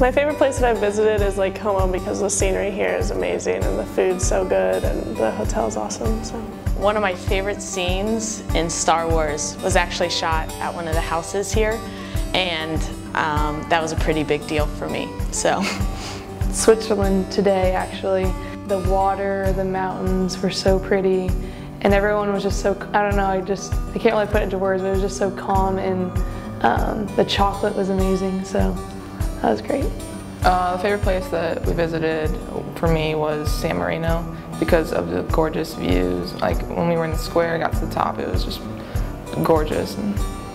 My favorite place that I've visited is Lake Como because the scenery here is amazing and the food's so good and the hotel's awesome. So. One of my favorite scenes in Star Wars was actually shot at one of the houses here and um, that was a pretty big deal for me. So. Switzerland today actually. The water, the mountains were so pretty and everyone was just so, I don't know, I just, I can't really put it into words, but it was just so calm and um, the chocolate was amazing, so that was great. Uh, the favorite place that we visited for me was San Marino because of the gorgeous views. Like when we were in the square, got to the top, it was just gorgeous.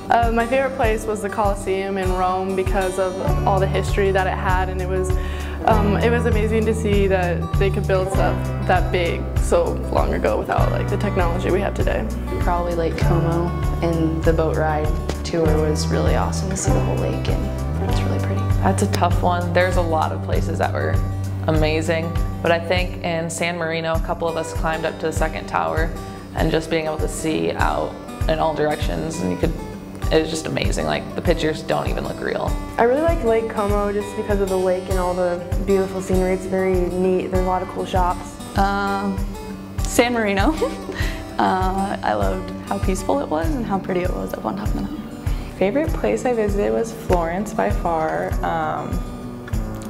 Uh, my favorite place was the Colosseum in Rome because of all the history that it had and it was um, it was amazing to see that they could build stuff that big so long ago without like the technology we have today. Probably Lake Como and the boat ride tour was really awesome to see the whole lake and it's really pretty. That's a tough one. There's a lot of places that were amazing, but I think in San Marino a couple of us climbed up to the second tower and just being able to see out in all directions and you could it was just amazing. Like the pictures don't even look real. I really like Lake Como just because of the lake and all the beautiful scenery. It's very neat. There's a lot of cool shops. Uh, San Marino. uh, I loved how peaceful it was and how pretty it was up on top of the mountain. Favorite place I visited was Florence by far. Um,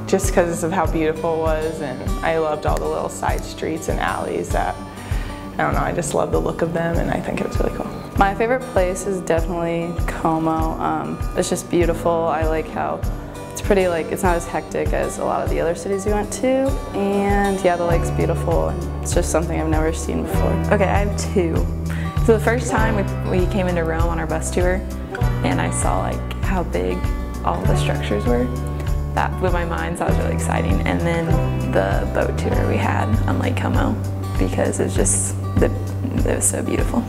just because of how beautiful it was and I loved all the little side streets and alleys that I don't know, I just love the look of them and I think it was really cool. My favorite place is definitely Como. Um, it's just beautiful. I like how it's pretty like, it's not as hectic as a lot of the other cities we went to. And yeah, the lake's beautiful. And it's just something I've never seen before. Okay, I have two. So the first time we, we came into Rome on our bus tour and I saw like how big all the structures were. That blew my mind, so that was really exciting. And then the boat tour we had on Lake Como because it was just, the, it was so beautiful.